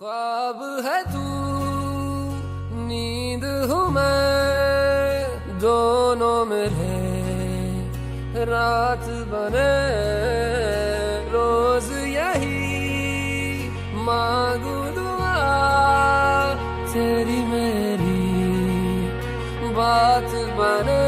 ख्वाब है तू, नींद हूँ मैं, दोनों मिले, रात बने, रोज यही, मांगू दुआ, तेरी मेरी, बात बने।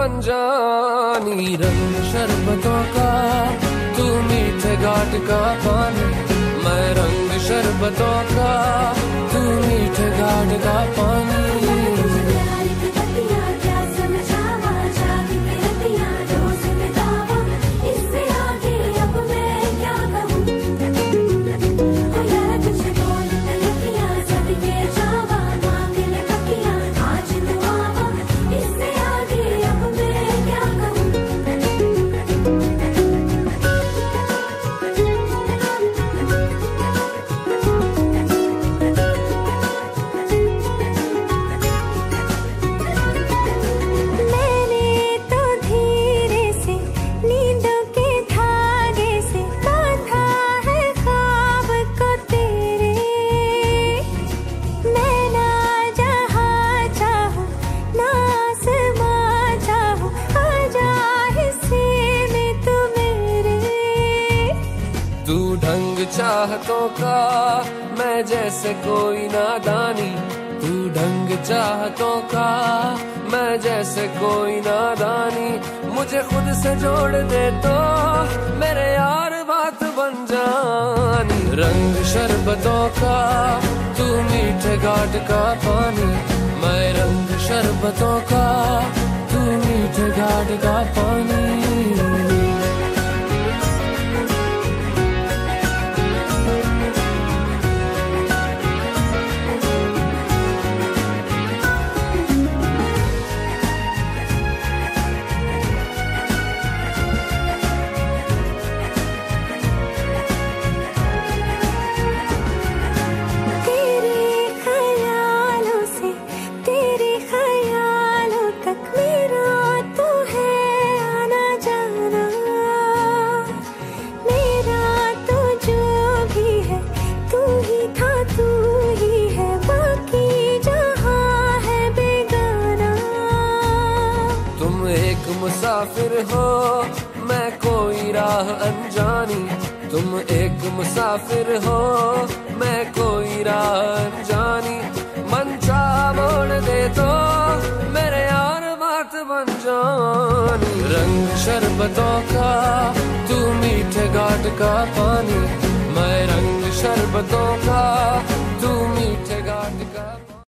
बात बन जानी रंग शरबतों का, तू मीठे घाट का पानी। मैं रंग शरबतों का, तू मीठे घाट का पानी। चाहतों का, मैं जैसे कोई नादानी। तू ढंग चाहतों का, मैं जैसे कोई नादानी। मुझे खुद से जोड़ दे तो मेरे यार बात बन जानी। रंग शरबतों का, तू मीठे घाट का पानी। मैं रंग शरबतों का, तू मीठे घाट का पानी। मुसाफिर हो, मैं कोई राह अनजानी। तुम एक मुसाफिर हो, मैं कोई राह अनजानी। मन चा मोड़ दे तो मेरे यार बात बन जानी। रंग शरबतों का, तू मीठे घाट का पानी। मैं रंग शरबतों का